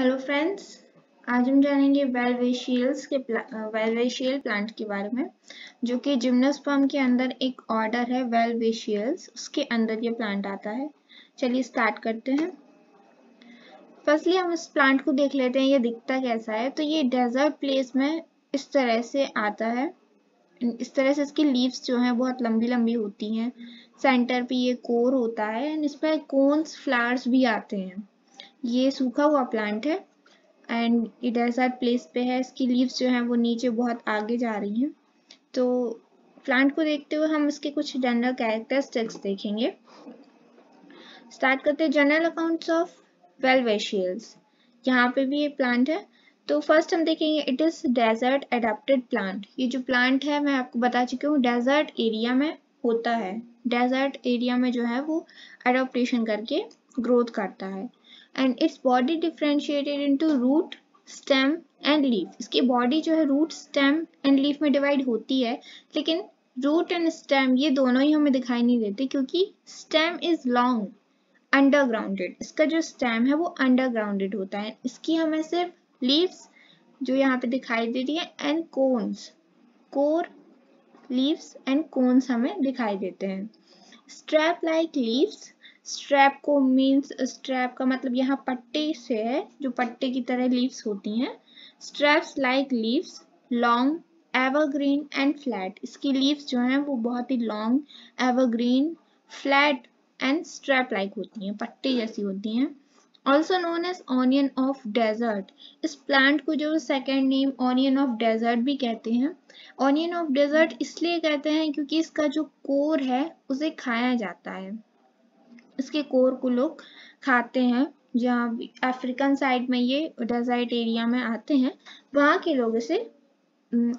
Hello friends आज हम जानेंगे वेलवेशियल्स के वेलवेशियल प्लांट के बारे में, जो कि जिम्नोस्पर्म के अंदर एक ऑर्डर है वेलवेशियल्स उसके अंदर ये प्लांट आता है। चलिए स्टार्ट करते हैं। फर्स्टली हम इस प्लांट को देख लेते हैं, ये दिखता कैसा है? तो ये डेजर्ट प्लेस में इस तरह से आता है। इस तरह से इसकी लीव्स जो हैं, बहुत लंबी लंबी होती हैं। सेंटर पे ये कोर होता है एंड इस पर कोन्स फ्लावर्स भी आते हैं। ये सूखा हुआ प्लांट है एंड ये डेजर्ट प्लेस पे है, इसकी लीव्स जो हैं वो नीचे बहुत आगे जा रही हैं। तो प्लांट को देखते हुए हम इसके कुछ जनरल कैरेक्टरिस्टिक्स देखेंगे। स्टार्ट करते हैं जनरल अकाउंट्स ऑफ़ वेलवेशियल्स यहाँ पे भी ये प्लांट है। तो फ़र्स्ट हम देखेंगे it is desert adapted plant ये जो प्लांट है, मैं आपको बता चुकी हूँ डेजर्ट एरिया में होता है। डेजर्ट एरिया में जो है वो एडोप्टेशन करके ग्रोथ करता है। And its body differentiated into root stem and leaf इसकी बॉडी जो है रूट स्टेम एंड लीफ में डिवाइड होती है, लेकिन रूट एंड स्टेम ये दोनों ही हमें दिखाई नहीं देते क्योंकि स्टेम इज़ लॉन्ग अंडरग्राउंडेड इसका जो स्टेम है वो अंडरग्राउंडेड होता है। इसकी हमें सिर्फ़ लीव्स जो यहाँ पे दिखाई दे रही है and cones core leaves and cones हमें दिखाई देते हैं। स्ट्रैप लाइक लीव्स स्ट्रैप को मीन्स स्ट्रैप का मतलब यहाँ पट्टे से है, जो पट्टे की तरह लीव्स होती हैं। Straps like leaves long evergreen and flat इसकी लीव्स जो हैं, वो बहुत ही long evergreen flat and strap like होती हैं, पट्टे जैसी होती हैं। Also known as onion of desert इस प्लांट को जो second name onion of desert भी कहते हैं। ऑनियन ऑफ़ डेजर्ट इसलिए कहते हैं क्योंकि इसका जो कोर है, उसे खाया जाता है। इसके कोर को लोग खाते हैं। जहाँ अफ्रीकन साइड में ये डेजर्ट एरिया में आते हैं, वहाँ के लोग इसे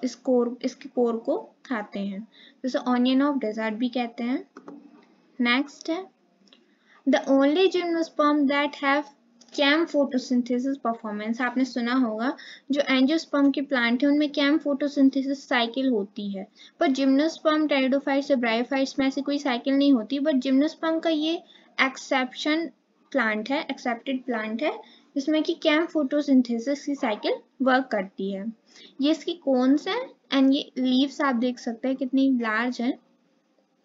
इस कोर, इसके कोर को खाते हैं। जैसे ऑनियन ऑफ़ डेजर्ट भी कहते हैं। नेक्स्ट है। The only gymnosperm that have CAM photosynthesis performance, आपने सुना होगा, जो एंजियोस्पर्म के प्लांट है, उनमें कैम फोटोसिंथेसिस साइकिल होती है। पर जिम्नोस्पर्म टेरिडोफाइट्स या ब्रायोफाइट्स में ऐसी कोई साइकिल नहीं होती बट जिम्नोस्पर्म का ये एक्सेप्शन प्लांट है एक्सेप्टेड प्लांट है, जिसमें कि कैम फोटोसिंथेसिस की साइकिल वर्क करती है। ये इसकी कोन्स हैं एंड ये लीव्स आप देख सकते हैं कितनी लार्ज है।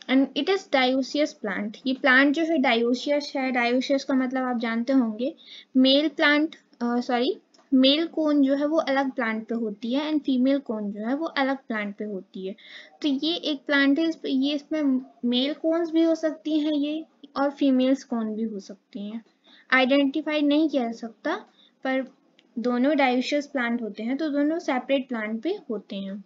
And it is dioecious plant ये प्लांट जो है डायोसियस है. डायोसियस का मतलब आप जानते होंगे. Male plant sorry male cone जो है वो अलग प्लांट पे होती है एंड फीमेल कोन जो है वो अलग प्लांट पे होती है. तो ये एक प्लांट है. ये इसमें मेल कोन्स भी हो सकती हैं ये और फीमेल्स कौन भी हो सकती हैं. आइडेंटिफाई नहीं किया जा सकता, पर दोनों डाइशियस प्लांट होते हैं तो दोनों सेपरेट प्लांट पे होते हैं.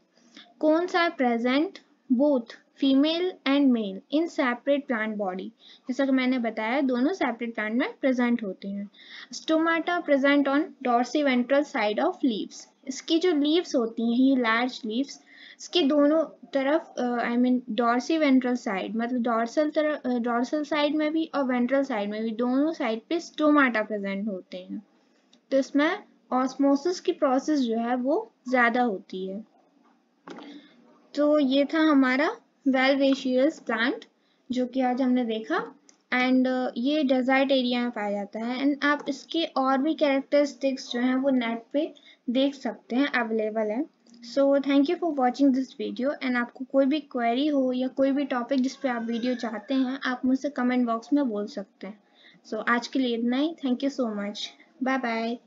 कौन सा present both female and male in separate plant body जैसा कि मैंने बताया, दोनों सेपरेट प्लांट में प्रेजेंट होते हैं। Stomata present on dorsiventral side of leaves इसकी जो लीव्स होती हैं, ये लार्ज लीव्स इसके दोनों तरफ़ I mean dorsiventral side मतलब डॉर्सल तरफ़ डॉर्सल साइड में भी और वेंट्रल साइड में भी दोनों साइड पे स्टोमाटा प्रेजेंट होते हैं। तो इसमें ऑस्मोसिस की प्रोसेस जो है, वो ज़्यादा होती है। तो ये था हमारा वेलवेशियस प्लांट जो कि आज हमने देखा। एंड uh, ये डेजर्ट एरिया में पाया जाता है। एंड आप इसके और भी कैरेक्टरिस्टिक्स जो हैं वो नेट पे देख सकते हैं अवेलेबल है। So thank you for watching this video. And आपको कोई भी क्वेरी हो या कोई भी टॉपिक जिस पे आप वीडियो चाहते हैं आप मुझसे कमेंट बॉक्स में बोल सकते हैं। सो so, आज के लिए इतना ही। Thank you so much. Bye bye.